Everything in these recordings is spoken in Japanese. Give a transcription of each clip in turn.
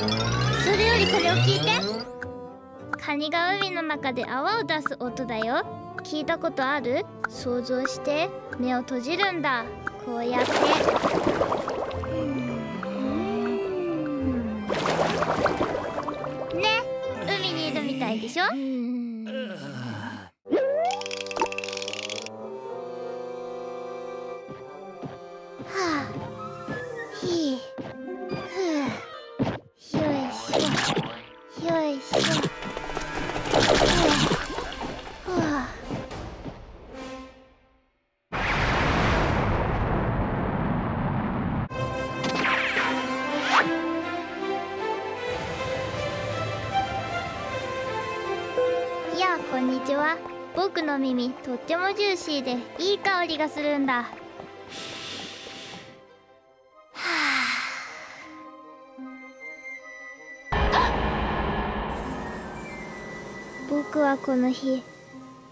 それよりこれを聞いて。カニが海の中で泡を出す音だよ。聞いたことある？想像して。目を閉じるんだ。こうやって。ね。海にいるみたいでしょ？しょ。よいしょ。はあはあやあこんにちは僕の耳とってもジューシーでいい香りがするんだ僕はこの日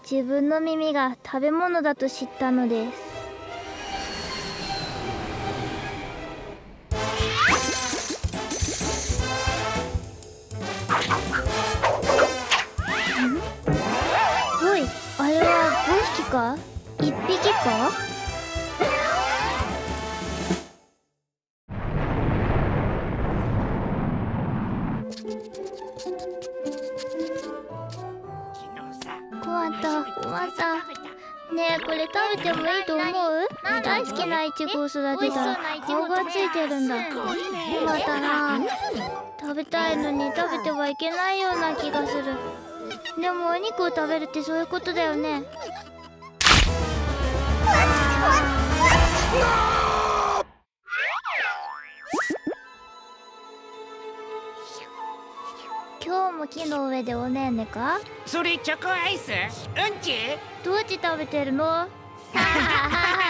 自分の耳が食べ物だと知ったのです。おいあれは5匹か？1匹か？った。困った。ねえこれ食べてもいいと思う？大好きなイチゴを育てたら顔がついてるんだ。困ったな食べたいのに食べてはいけないような気がする。でもお肉を食べるってそういうことだよね今日も木の上でおねんねか？それチョコアイス？うんち？どって食べてるの？はははは